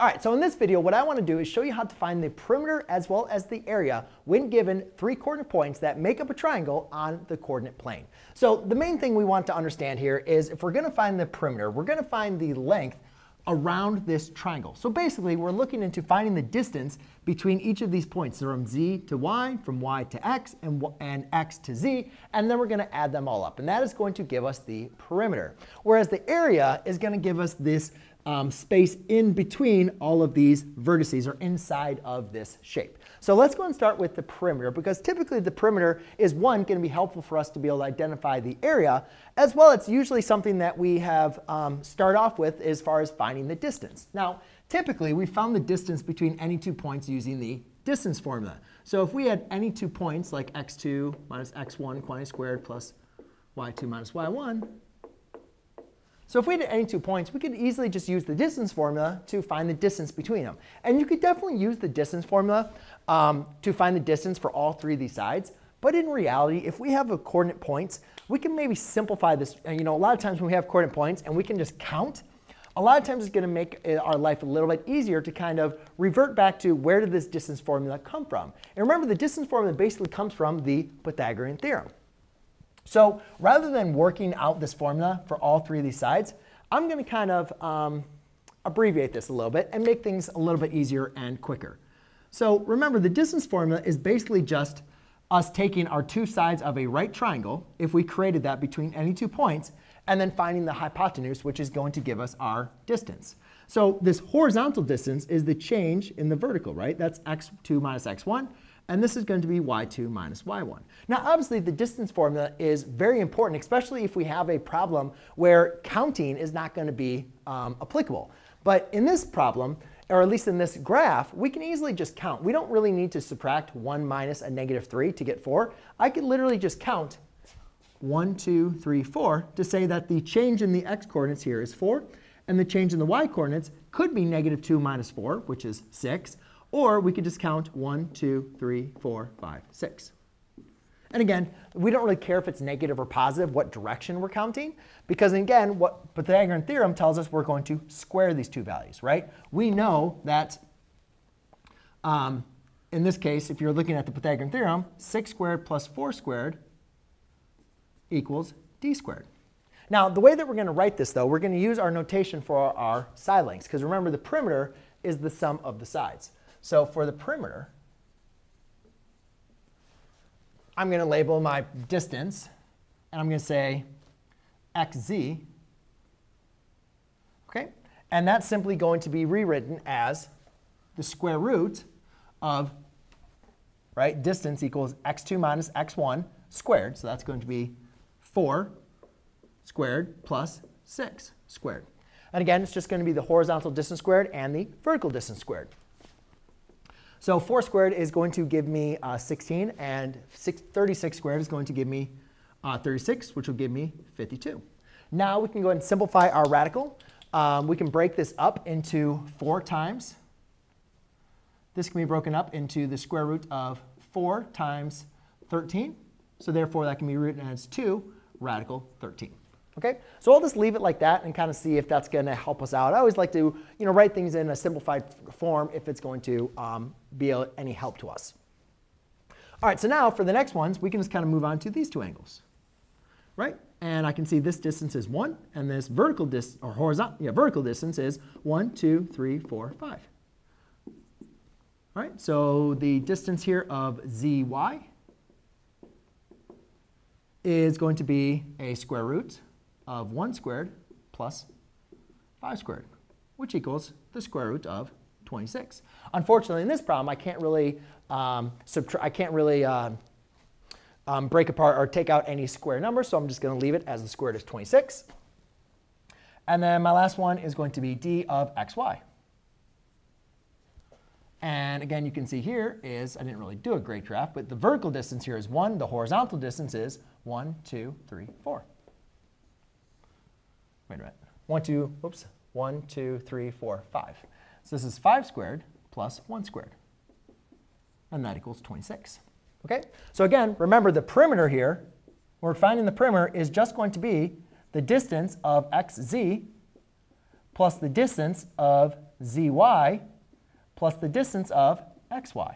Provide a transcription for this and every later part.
All right, so in this video, what I want to do is show you how to find the perimeter as well as the area when given three coordinate points that make up a triangle on the coordinate plane. So the main thing we want to understand here is if we're going to find the perimeter, we're going to find the length around this triangle. So basically, we're looking into finding the distance between each of these points, so from z to y, from y to x, and, and x to z, and then we're going to add them all up. And that is going to give us the perimeter. Whereas the area is going to give us this um, space in between all of these vertices or inside of this shape. So let's go and start with the perimeter because typically the perimeter is one going to be helpful for us to be able to identify the area as well it's usually something that we have um, start off with as far as finding the distance. Now typically we found the distance between any two points using the distance formula. So if we had any two points like x2 minus x1 quantity squared plus y2 minus y1 so if we had any two points, we could easily just use the distance formula to find the distance between them. And you could definitely use the distance formula um, to find the distance for all three of these sides. But in reality, if we have a coordinate points, we can maybe simplify this. You know, a lot of times when we have coordinate points and we can just count, a lot of times it's going to make our life a little bit easier to kind of revert back to where did this distance formula come from. And remember, the distance formula basically comes from the Pythagorean theorem. So rather than working out this formula for all three of these sides, I'm going to kind of um, abbreviate this a little bit and make things a little bit easier and quicker. So remember, the distance formula is basically just us taking our two sides of a right triangle, if we created that between any two points, and then finding the hypotenuse, which is going to give us our distance. So this horizontal distance is the change in the vertical, right? That's x2 minus x1 and this is going to be y2 minus y1. Now, obviously, the distance formula is very important, especially if we have a problem where counting is not going to be um, applicable. But in this problem, or at least in this graph, we can easily just count. We don't really need to subtract 1 minus a negative 3 to get 4. I could literally just count 1, 2, 3, 4 to say that the change in the x coordinates here is 4, and the change in the y coordinates could be negative 2 minus 4, which is 6, or we could just count 1, 2, 3, 4, 5, 6. And again, we don't really care if it's negative or positive, what direction we're counting, because again, what Pythagorean theorem tells us we're going to square these two values, right? We know that um, in this case, if you're looking at the Pythagorean theorem, 6 squared plus 4 squared equals d squared. Now, the way that we're going to write this, though, we're going to use our notation for our, our side lengths, because remember, the perimeter is the sum of the sides. So for the perimeter, I'm going to label my distance, and I'm going to say xz. Okay? And that's simply going to be rewritten as the square root of right distance equals x2 minus x1 squared. So that's going to be 4 squared plus 6 squared. And again, it's just going to be the horizontal distance squared and the vertical distance squared. So 4 squared is going to give me uh, 16, and 6, 36 squared is going to give me uh, 36, which will give me 52. Now we can go ahead and simplify our radical. Um, we can break this up into 4 times. This can be broken up into the square root of 4 times 13. So therefore, that can be written as 2 radical 13. Okay, so I'll just leave it like that and kind of see if that's going to help us out. I always like to, you know, write things in a simplified form if it's going to um, be any help to us. All right, so now for the next ones, we can just kind of move on to these two angles, right? And I can see this distance is 1, and this vertical distance, or horizontal, yeah, vertical distance is 1, 2, 3, 4, 5. All right, so the distance here of zy is going to be a square root of 1 squared plus 5 squared, which equals the square root of 26. Unfortunately, in this problem, I can't really, um, I can't really uh, um, break apart or take out any square number, so I'm just going to leave it as the square root of 26. And then my last one is going to be d of xy. And again, you can see here is, I didn't really do a great graph, but the vertical distance here is 1. The horizontal distance is 1, 2, 3, 4. Wait a minute. 1, 2, whoops, 1, 2, 3, 4, 5. So this is 5 squared plus 1 squared. And that equals 26. Okay? So again, remember the perimeter here, we're finding the perimeter is just going to be the distance of xz plus the distance of zy plus the distance of xy.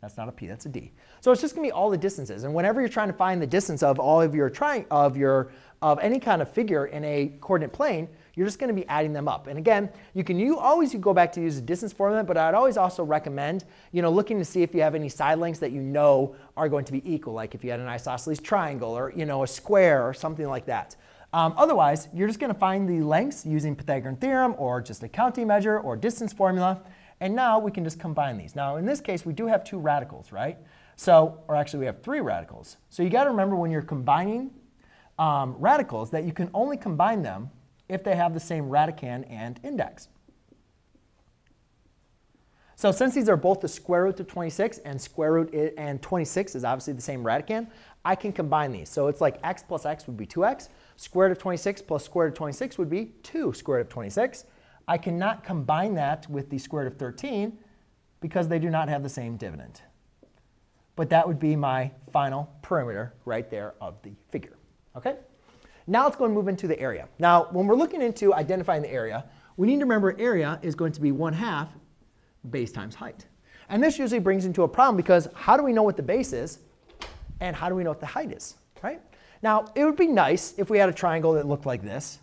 That's not a p, that's a d. So it's just going to be all the distances. And whenever you're trying to find the distance of all of your tri of your of any kind of figure in a coordinate plane, you're just going to be adding them up. And again, you can you always go back to use the distance formula, but I'd always also recommend, you know, looking to see if you have any side lengths that you know are going to be equal, like if you had an isosceles triangle or, you know, a square or something like that. Um, otherwise, you're just going to find the lengths using Pythagorean theorem or just a counting measure or distance formula. And now we can just combine these. Now, in this case, we do have two radicals, right? So, or actually, we have three radicals. So you got to remember when you're combining um, radicals that you can only combine them if they have the same radicand and index. So since these are both the square root of 26 and square root and 26 is obviously the same radicand, I can combine these. So it's like x plus x would be 2x. Square root of 26 plus square root of 26 would be 2 square root of 26. I cannot combine that with the square root of 13 because they do not have the same dividend. But that would be my final perimeter right there of the figure. Okay? Now let's go and move into the area. Now, when we're looking into identifying the area, we need to remember area is going to be 1 half base times height. And this usually brings into a problem because how do we know what the base is and how do we know what the height is, right? Now, it would be nice if we had a triangle that looked like this.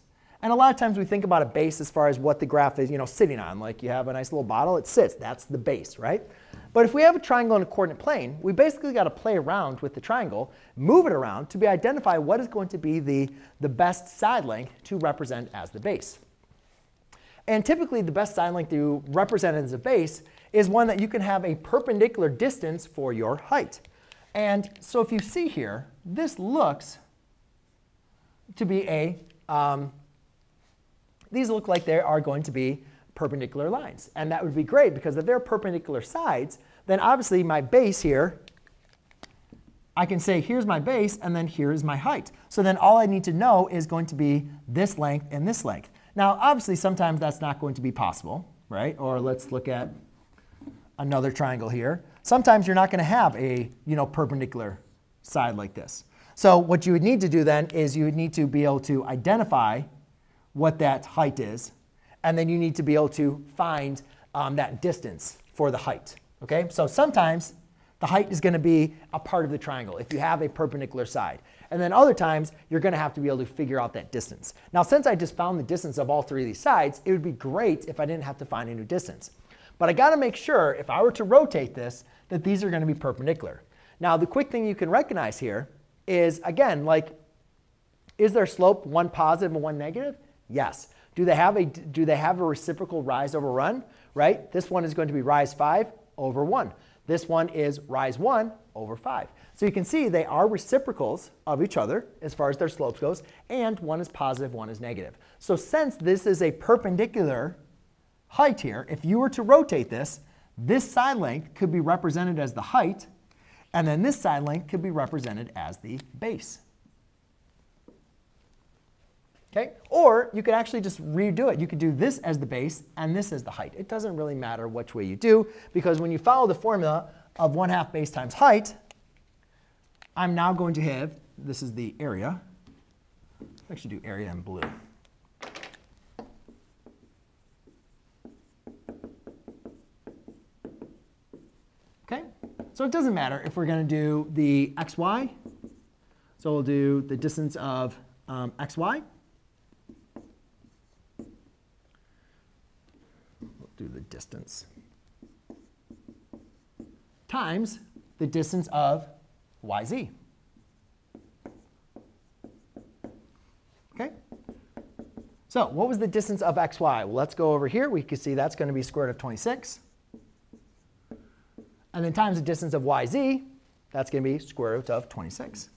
And a lot of times we think about a base as far as what the graph is, you know, sitting on. Like you have a nice little bottle, it sits. That's the base, right? But if we have a triangle in a coordinate plane, we basically got to play around with the triangle, move it around to be identify what is going to be the, the best side length to represent as the base. And typically the best side length to represent as a base is one that you can have a perpendicular distance for your height. And so if you see here, this looks to be a, um, these look like they are going to be perpendicular lines. And that would be great because if they're perpendicular sides, then obviously my base here, I can say here's my base and then here is my height. So then all I need to know is going to be this length and this length. Now obviously sometimes that's not going to be possible, right? Or let's look at another triangle here. Sometimes you're not going to have a you know, perpendicular side like this. So what you would need to do then is you would need to be able to identify what that height is, and then you need to be able to find um, that distance for the height. Okay, so sometimes the height is going to be a part of the triangle if you have a perpendicular side. And then other times, you're going to have to be able to figure out that distance. Now, since I just found the distance of all three of these sides, it would be great if I didn't have to find a new distance. But I got to make sure, if I were to rotate this, that these are going to be perpendicular. Now, the quick thing you can recognize here is, again, like, is their slope one positive and one negative? Yes. Do they have a, do they have a reciprocal rise over run? Right? This one is going to be rise 5 over 1. This one is rise 1 over 5. So you can see they are reciprocals of each other as far as their slopes goes, and one is positive, one is negative. So since this is a perpendicular height here, if you were to rotate this, this side length could be represented as the height, and then this side length could be represented as the base. Okay? Or you could actually just redo it. You could do this as the base and this as the height. It doesn't really matter which way you do because when you follow the formula of 1 half base times height, I'm now going to have, this is the area. Let's actually do area in blue. Okay? So it doesn't matter if we're going to do the xy. So we'll do the distance of um, xy. Do the distance times the distance of yz. Okay? So what was the distance of xy? Well, let's go over here. We can see that's going to be square root of 26 and then times the distance of yz, that's going to be square root of 26.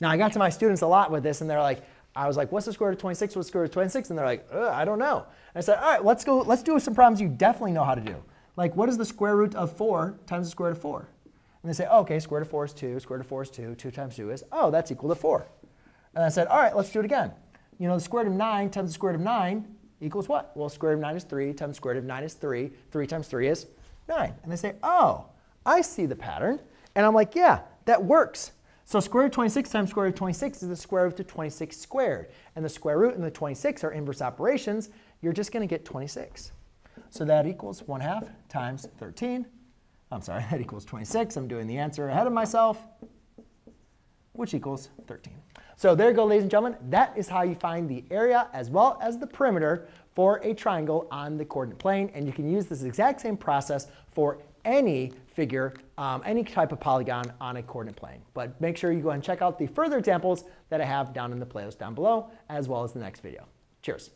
Now, I got to my students a lot with this, and they're like, I was like, what's the square root of 26? What's the square root of 26? And they're like, I don't know. And I said, all right, let's go, let's do some problems you definitely know how to do. Like, what is the square root of 4 times the square root of 4? And they say, oh, OK, square root of 4 is 2, square root of 4 is 2, 2 times 2 is, oh, that's equal to 4. And I said, all right, let's do it again. You know, the square root of 9 times the square root of 9 equals what? Well, square root of 9 is 3 times square root of 9 is 3. 3 times 3 is 9. And they say, oh, I see the pattern. And I'm like, yeah, that works. So square root of 26 times square root of 26 is the square root of 26 squared. And the square root and the 26 are inverse operations. You're just going to get 26. So that equals 1 half times 13. I'm sorry, that equals 26. I'm doing the answer ahead of myself, which equals 13. So there you go, ladies and gentlemen. That is how you find the area as well as the perimeter for a triangle on the coordinate plane. And you can use this exact same process for any figure, um, any type of polygon on a coordinate plane. But make sure you go and check out the further examples that I have down in the playlist down below, as well as the next video. Cheers.